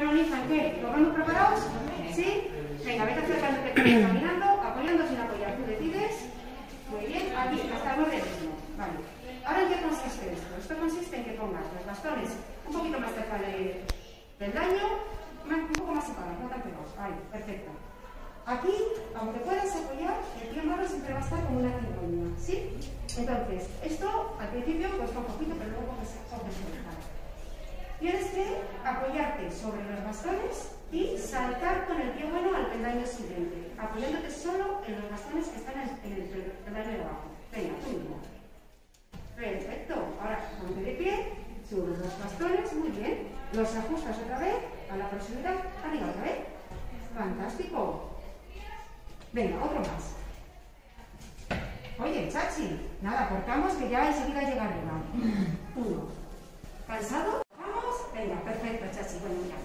Bueno, Nathan, ¿qué? ¿Lo vamos preparados? ¿Sí? Venga, vete acercándote caminando, apoyando sin apoyar. Tú decides. Muy bien, aquí, hasta el borde mismo. Vale. Ahora, ¿en qué consiste esto? Esto consiste en que pongas los bastones un poquito más cerca de, del daño, un poco más separados, no tan pegados. Ahí, perfecto. Aquí, aunque puedas apoyar, el pie malo siempre va a estar como una cigüeña, ¿sí? Entonces, esto al principio cuesta un poquito, pero luego coges fuerza. Apoyarte sobre los bastones y saltar con el pie bueno al peldaño siguiente, apoyándote solo en los bastones que están en el peldaño de abajo. Venga, tú mismo. Perfecto. Ahora, ponte de pie, subes los bastones, muy bien. Los ajustas otra vez a la proximidad, arriba otra vez. Fantástico. Venga, otro más. Oye, Chachi, nada, cortamos que ya enseguida llega arriba. Uno. ¿Cansado? Vamos. Venga, perfecto, Chachi. Bueno, mira.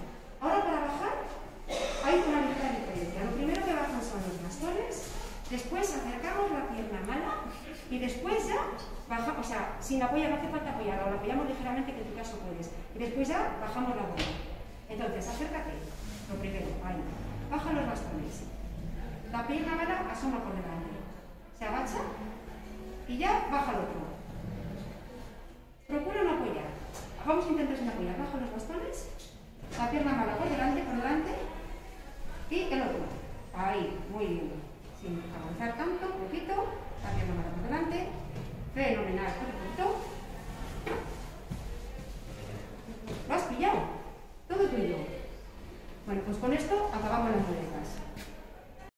Ahora para bajar hay una ligera diferencia. Lo primero que bajan son después acercamos la pierna mala y después ya bajamos, o sea, sin apoyar, no hace falta apoyar, ahora apoyamos ligeramente que en tu caso puedes. Y después ya bajamos la bola. Entonces, acércate. Lo primero, ahí. Baja los bastones. La pierna mala asoma por delante. Se agacha y ya baja el otro. Procura no apoyar. Vamos a intentar sin apoyar. Baja los bastones. La pierna mala por delante, por delante. Y el otro. Ahí, muy bien avanzar tanto, un poquito, hacia la mano adelante, fenomenal, poquito, ¿Lo has pillado? Todo tuyo. Bueno, pues con esto acabamos las muñecas.